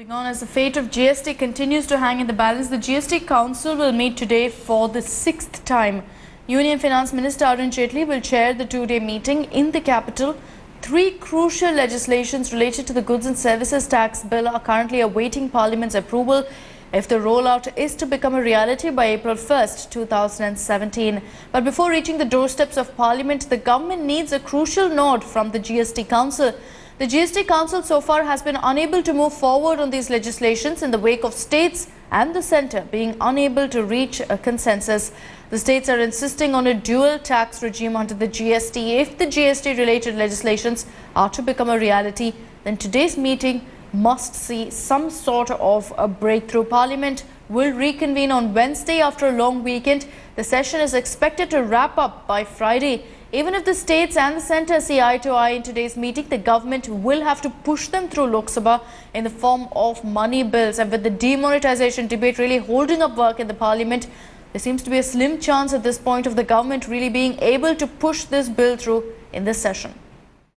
Moving on, as the fate of GST continues to hang in the balance, the GST Council will meet today for the sixth time. Union Finance Minister Arun Jaitley will chair the two-day meeting in the capital. Three crucial legislations related to the goods and services tax bill are currently awaiting Parliament's approval if the rollout is to become a reality by April 1st, 2017. But before reaching the doorsteps of Parliament, the government needs a crucial nod from the GST Council. The GST Council so far has been unable to move forward on these legislations in the wake of states and the centre being unable to reach a consensus. The states are insisting on a dual tax regime under the GST. If the GST related legislations are to become a reality, then today's meeting must see some sort of a breakthrough. Parliament will reconvene on Wednesday after a long weekend. The session is expected to wrap up by Friday. Even if the states and the centre see eye to eye in today's meeting, the government will have to push them through Lok Sabha in the form of money bills. And with the demonetization debate really holding up work in the parliament, there seems to be a slim chance at this point of the government really being able to push this bill through in this session.